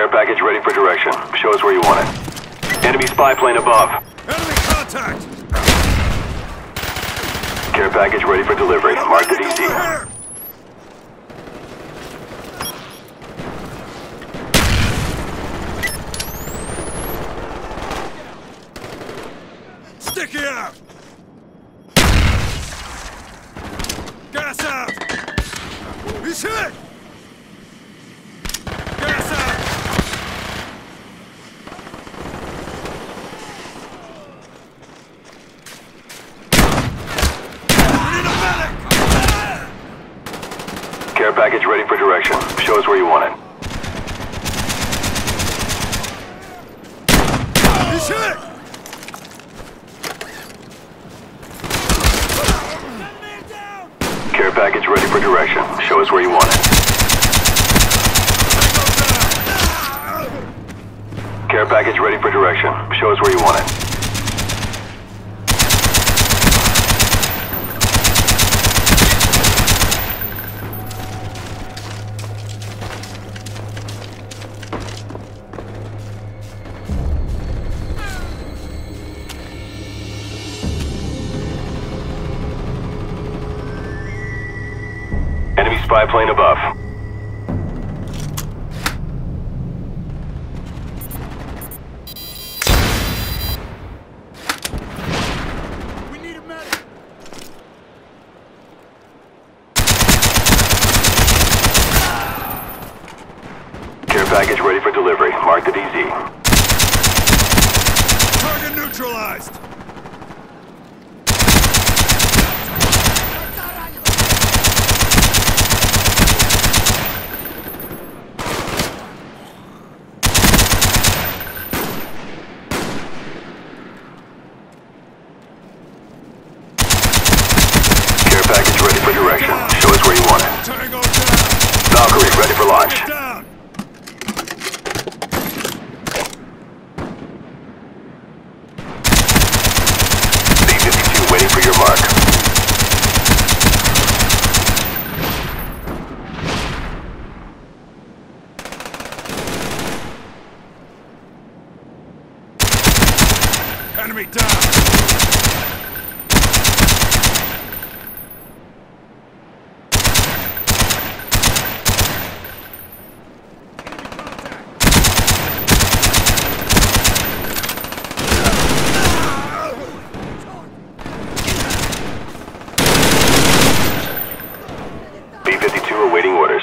Care package ready for direction. Show us where you want it. Enemy spy plane above. Enemy contact! Care package ready for delivery. Mark the DZ. here! Sticky out! Gas out! He's hit! Gas out! We need a medic! Care package ready for direction. Show us where you want it. Care package ready for direction. Show us where you want it. Care package ready for direction. Show us where you want it. Spy plane above. We need a medic! Care package ready for delivery. Mark the DZ. Target neutralized! Enemy down! B-52 awaiting orders.